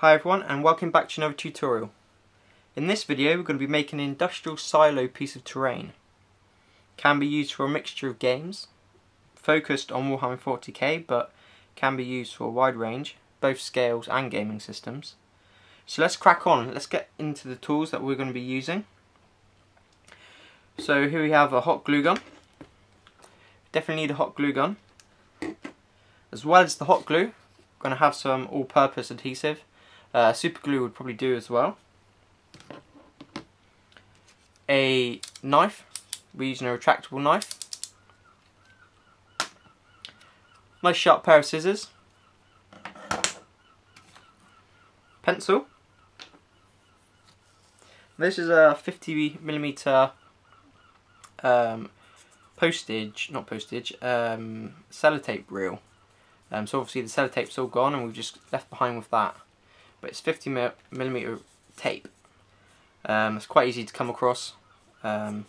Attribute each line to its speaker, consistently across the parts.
Speaker 1: Hi everyone and welcome back to another tutorial. In this video we're going to be making an industrial silo piece of terrain. Can be used for a mixture of games, focused on Warhammer 40k but can be used for a wide range, both scales and gaming systems. So let's crack on, let's get into the tools that we're going to be using. So here we have a hot glue gun. Definitely need a hot glue gun. As well as the hot glue, we're going to have some all-purpose adhesive uh, super glue would probably do as well. A knife, we're using a retractable knife. Nice sharp pair of scissors. Pencil. This is a 50 millimeter um, postage, not postage, um, sellotape reel. Um, so obviously the sellotape's all gone and we've just left behind with that but it's 50 millimeter tape. Um, it's quite easy to come across. Um,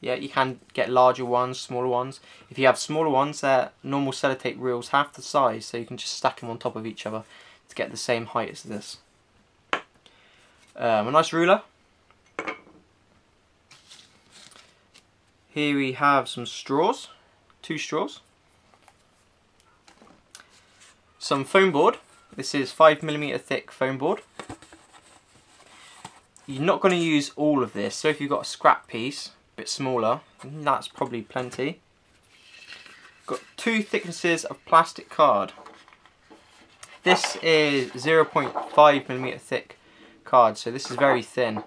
Speaker 1: yeah, you can get larger ones, smaller ones. If you have smaller ones, they're normal sellotape reels half the size, so you can just stack them on top of each other to get the same height as this. Um, a nice ruler. Here we have some straws, two straws. Some foam board. This is 5mm thick foam board. You're not going to use all of this, so if you've got a scrap piece, a bit smaller, that's probably plenty. Got two thicknesses of plastic card. This is 0.5mm thick card, so this is very thin.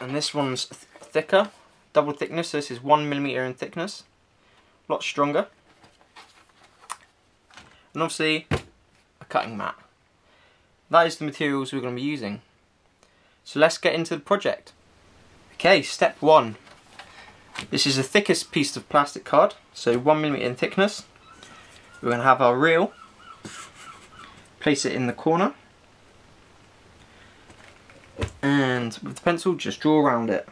Speaker 1: And this one's th thicker, double thickness, so this is 1mm in thickness. A lot stronger and obviously a cutting mat. That is the materials we're going to be using. So let's get into the project. Okay, step one. This is the thickest piece of plastic card, so one millimeter in thickness. We're going to have our reel, place it in the corner, and with the pencil just draw around it.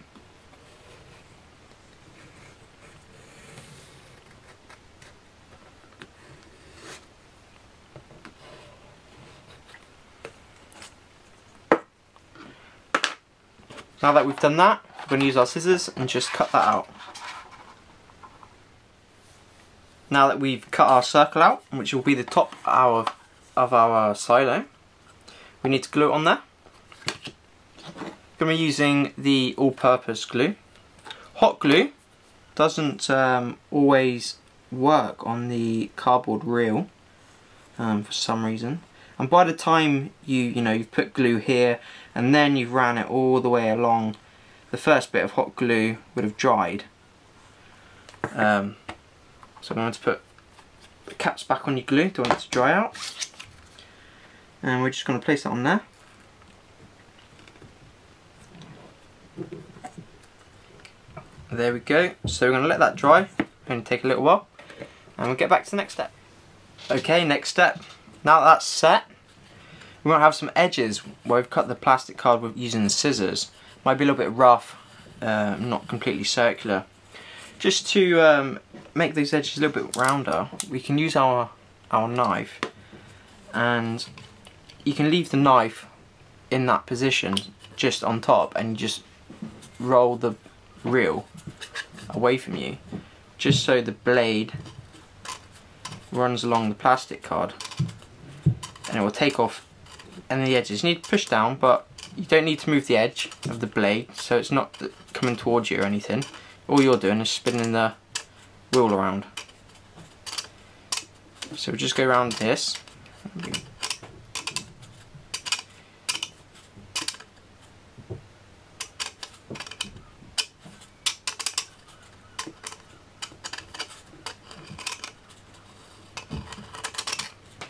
Speaker 1: Now that we've done that, we're going to use our scissors and just cut that out. Now that we've cut our circle out, which will be the top of our, of our silo, we need to glue it on there. Going to be using the all-purpose glue. Hot glue doesn't um, always work on the cardboard reel um, for some reason and by the time you you know you've put glue here and then you've ran it all the way along the first bit of hot glue would have dried. Um, so I'm going to put the caps back on your glue, don't want it to dry out. And we're just going to place that on there. There we go. So we're going to let that dry and take a little while and we'll get back to the next step. Okay next step now that that's set, going to have some edges where we've cut the plastic card with using the scissors. Might be a little bit rough, uh, not completely circular. Just to um, make these edges a little bit rounder, we can use our, our knife and you can leave the knife in that position just on top and just roll the reel away from you just so the blade runs along the plastic card and it will take off any the edges. You need to push down but you don't need to move the edge of the blade so it's not coming towards you or anything. All you're doing is spinning the wheel around. So we'll just go around this.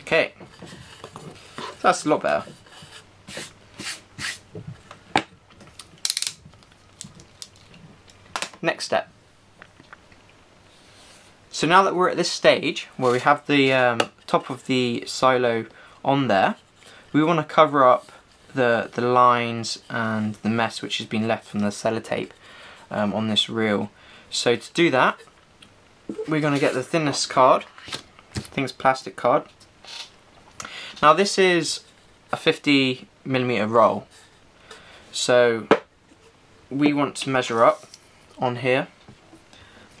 Speaker 1: Okay, that's a lot better. Next step. So now that we're at this stage where we have the um, top of the silo on there, we want to cover up the, the lines and the mess which has been left from the sellotape um, on this reel. So to do that, we're going to get the thinnest card, I think it's plastic card, Now this is a 50 millimeter roll. So we want to measure up on here.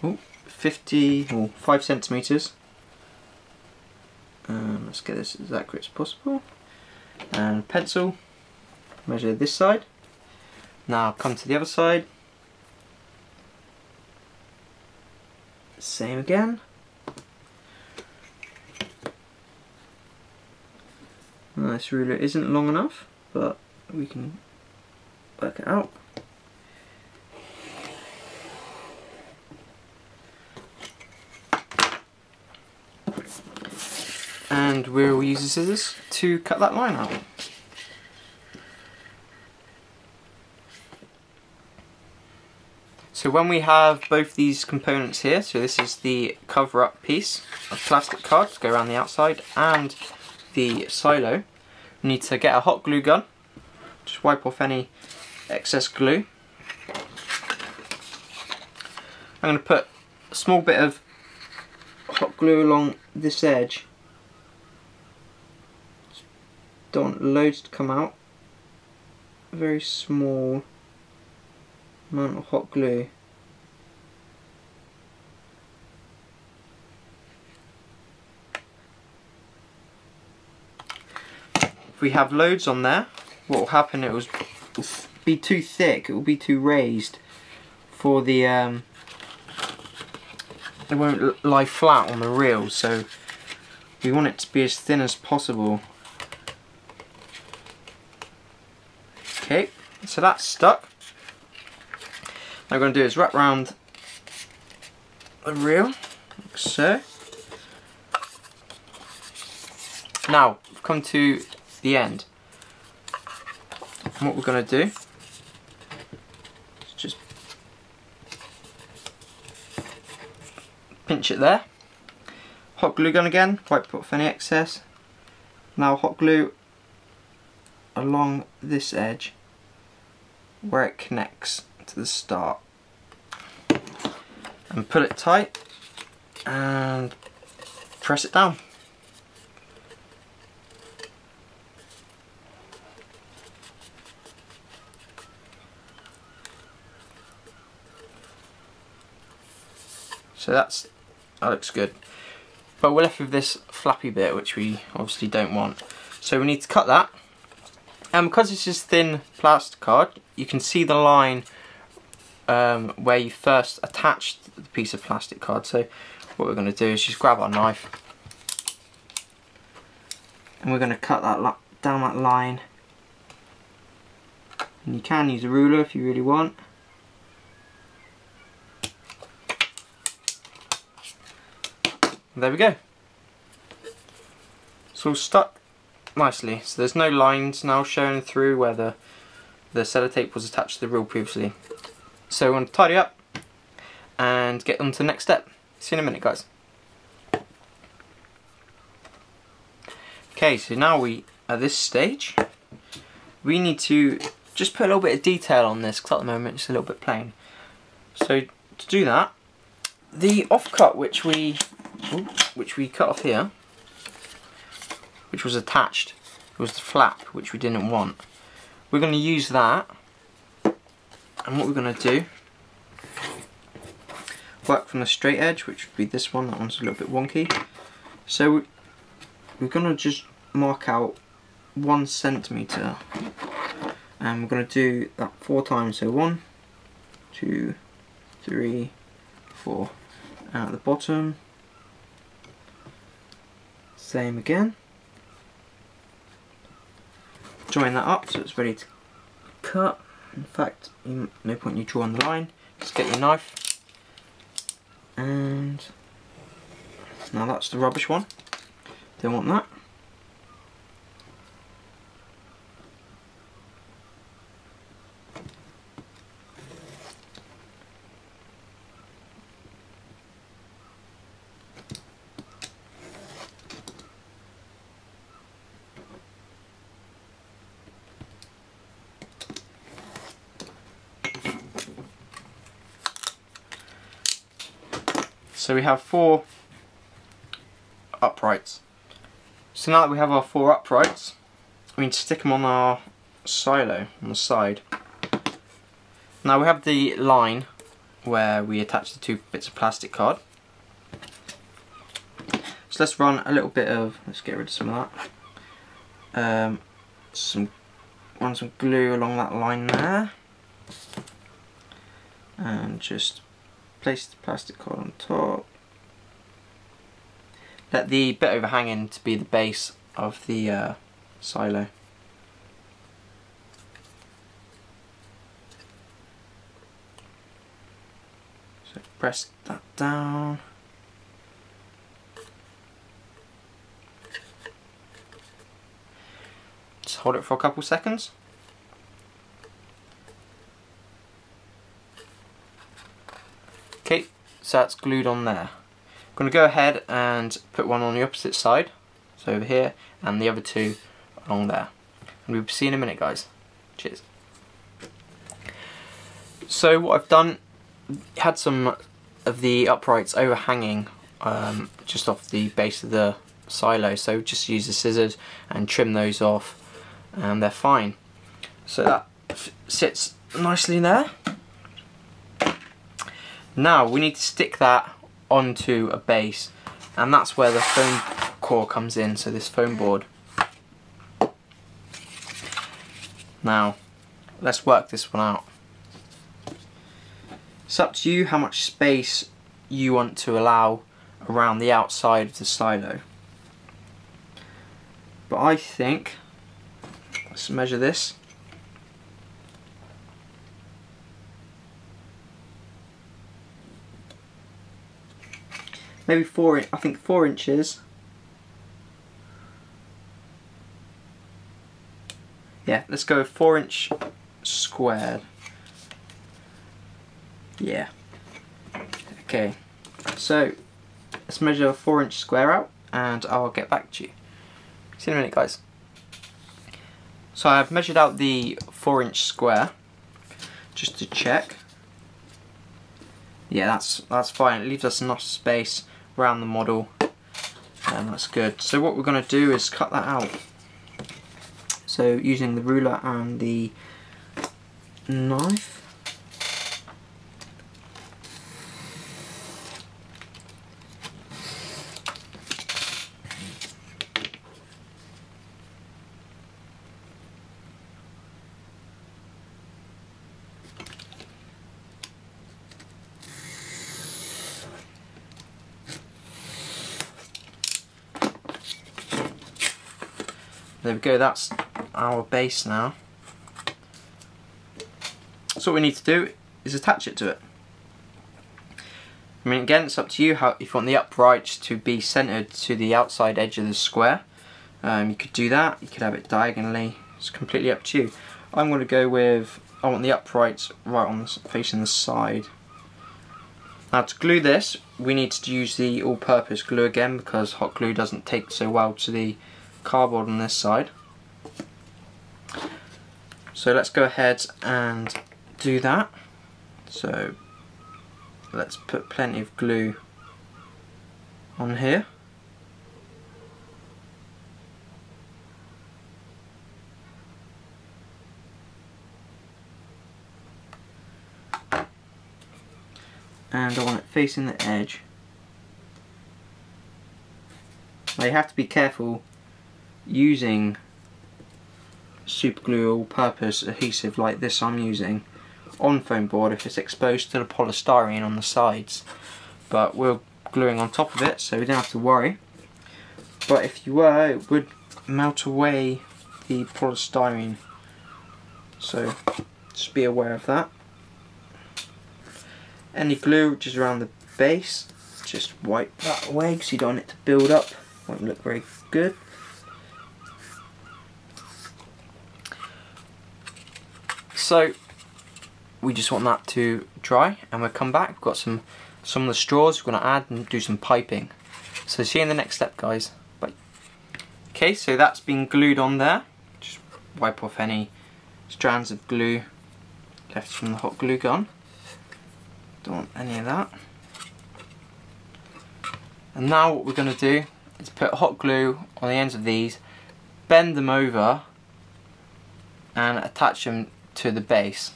Speaker 1: Ooh, 50 or 5 centimeters. Um, let's get this as accurate as possible. And pencil, measure this side. Now come to the other side. Same again. This ruler isn't long enough, but we can work it out. And we'll use the scissors to cut that line out. So when we have both these components here, so this is the cover up piece of plastic card to go around the outside and the silo, we need to get a hot glue gun, just wipe off any excess glue. I'm going to put a small bit of hot glue along this edge. Don't want loads to come out. Very small amount of hot glue. If we have loads on there, what will happen, it will be too thick, it will be too raised for the, um, it won't lie flat on the reel, so we want it to be as thin as possible. Okay, so that's stuck. What I'm going to do is wrap around the reel, like so. Now, we've come to the end. And what we're going to do is just pinch it there. Hot glue gun again, wipe off any excess. Now hot glue along this edge where it connects to the start. And put it tight and press it down. So that's that looks good. But we're left with this flappy bit which we obviously don't want. So we need to cut that. And because this is thin plastic card, you can see the line um, where you first attached the piece of plastic card. So what we're going to do is just grab our knife and we're going to cut that down that line. And you can use a ruler if you really want. There we go. It's all stuck nicely. So there's no lines now showing through where the, the sellotape was attached to the reel previously. So we're going to tidy up and get on to the next step. See you in a minute guys. Okay, so now we, at this stage, we need to just put a little bit of detail on this because at the moment it's a little bit plain. So to do that, the offcut which we Oh, which we cut off here, which was attached, it was the flap, which we didn't want. We're going to use that, and what we're going to do, work from the straight edge, which would be this one, that one's a little bit wonky. So we're going to just mark out one centimetre, and we're going to do that four times, so one, two, three, four. At the bottom, same again. Join that up so it's ready to cut. In fact, no point you drawing the line. Just get your knife. And now that's the rubbish one. Don't want that. So we have four uprights. So now that we have our four uprights, we need to stick them on our silo on the side. Now we have the line where we attach the two bits of plastic card. So let's run a little bit of, let's get rid of some of that. Um, some, run some glue along that line there. And just place the plastic card on top. Let the bit overhanging to be the base of the uh, silo. So press that down. Just hold it for a couple seconds. Okay, so that's glued on there. I'm going to go ahead and put one on the opposite side, so over here, and the other two along there. And we'll see in a minute guys. Cheers. So what I've done, had some of the uprights overhanging um, just off the base of the silo, so just use the scissors and trim those off and they're fine. So that sits nicely there. Now we need to stick that onto a base and that's where the foam core comes in, so this foam board. Now let's work this one out. It's up to you how much space you want to allow around the outside of the silo. But I think, let's measure this. Maybe four, I think four inches. Yeah, let's go four inch squared. Yeah. Okay, so let's measure a four inch square out and I'll get back to you. See you in a minute guys. So I've measured out the four inch square just to check. Yeah, that's that's fine. It leaves us enough space around the model and that's good. So what we're going to do is cut that out. So using the ruler and the knife. There we go, that's our base now. So what we need to do is attach it to it. I mean again it's up to you how if you want the uprights to be centered to the outside edge of the square. Um, you could do that, you could have it diagonally, it's completely up to you. I'm going to go with, I want the uprights right on the, facing the side. Now to glue this, we need to use the all-purpose glue again because hot glue doesn't take so well to the cardboard on this side. So let's go ahead and do that. So let's put plenty of glue on here. And I want it facing the edge. Now you have to be careful using super glue all-purpose adhesive like this I'm using on foam board if it's exposed to the polystyrene on the sides. But we're gluing on top of it so we don't have to worry. But if you were it would melt away the polystyrene. So just be aware of that. Any glue which is around the base just wipe that away because you don't want it to build up. Won't look very good So we just want that to dry and we'll come back. We've got some some of the straws we're going to add and do some piping. So see you in the next step guys. Bye. Okay, so that's been glued on there. Just wipe off any strands of glue left from the hot glue gun. Don't want any of that. And now what we're going to do is put hot glue on the ends of these, bend them over and attach them to the base.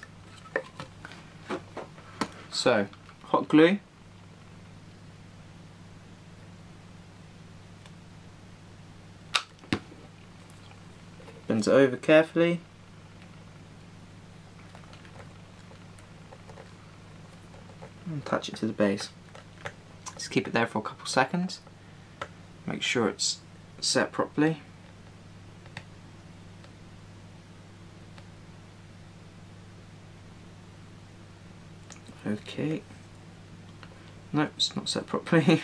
Speaker 1: So, hot glue. Bends it over carefully. And attach it to the base. Just keep it there for a couple seconds. Make sure it's set properly. Okay. No, it's not set properly.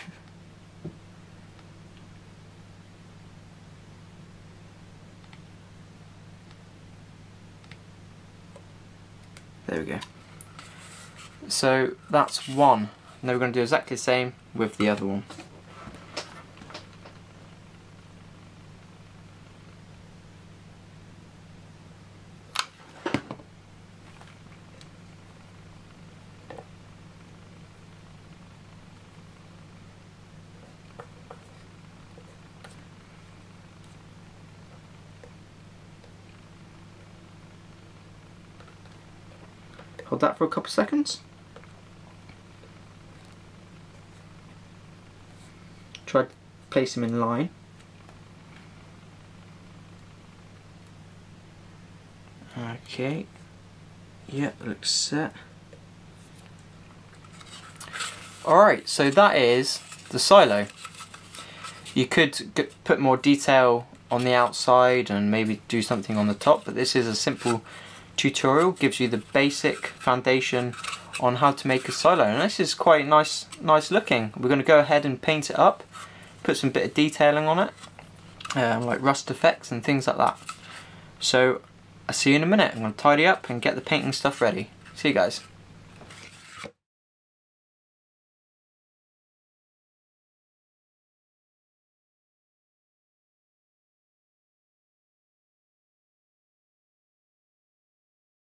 Speaker 1: there we go. So that's one. Now we're going to do exactly the same with the other one. Hold that for a couple seconds. Try to place them in line. Okay. Yeah, looks set. Alright, so that is the silo. You could put more detail on the outside and maybe do something on the top, but this is a simple tutorial gives you the basic foundation on how to make a silo and this is quite nice nice looking. We're going to go ahead and paint it up put some bit of detailing on it um, like rust effects and things like that. So I'll see you in a minute. I'm going to tidy up and get the painting stuff ready. See you guys